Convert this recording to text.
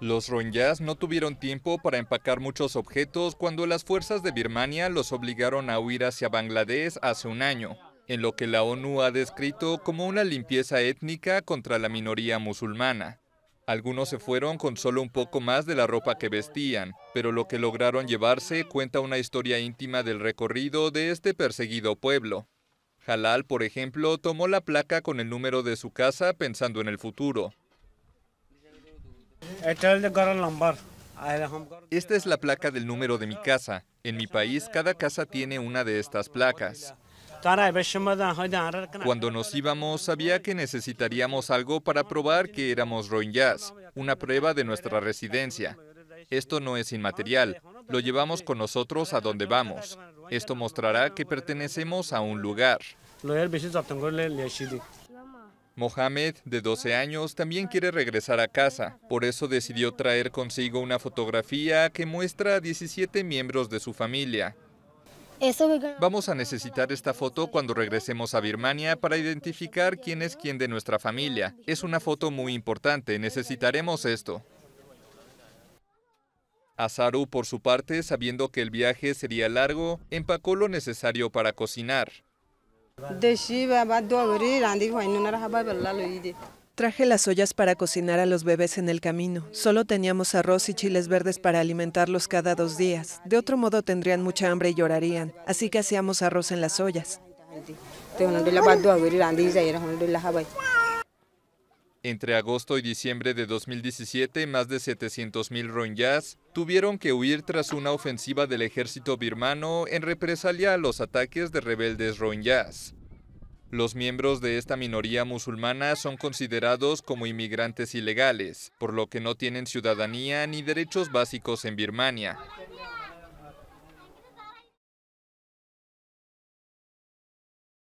Los Rohingyas no tuvieron tiempo para empacar muchos objetos cuando las fuerzas de Birmania los obligaron a huir hacia Bangladesh hace un año, en lo que la ONU ha descrito como una limpieza étnica contra la minoría musulmana. Algunos se fueron con solo un poco más de la ropa que vestían, pero lo que lograron llevarse cuenta una historia íntima del recorrido de este perseguido pueblo. Halal, por ejemplo, tomó la placa con el número de su casa pensando en el futuro. Esta es la placa del número de mi casa. En mi país, cada casa tiene una de estas placas. Cuando nos íbamos, sabía que necesitaríamos algo para probar que éramos Rohingyas, una prueba de nuestra residencia. Esto no es inmaterial, lo llevamos con nosotros a donde vamos. Esto mostrará que pertenecemos a un lugar. Mohamed, de 12 años, también quiere regresar a casa. Por eso decidió traer consigo una fotografía que muestra a 17 miembros de su familia. Vamos a necesitar esta foto cuando regresemos a Birmania para identificar quién es quién de nuestra familia. Es una foto muy importante, necesitaremos esto. Azaru, por su parte, sabiendo que el viaje sería largo, empacó lo necesario para cocinar. Traje las ollas para cocinar a los bebés en el camino. Solo teníamos arroz y chiles verdes para alimentarlos cada dos días. De otro modo tendrían mucha hambre y llorarían. Así que hacíamos arroz en las ollas. Entre agosto y diciembre de 2017, más de 700.000 Rohingyas tuvieron que huir tras una ofensiva del ejército birmano en represalia a los ataques de rebeldes Rohingyas. Los miembros de esta minoría musulmana son considerados como inmigrantes ilegales, por lo que no tienen ciudadanía ni derechos básicos en Birmania.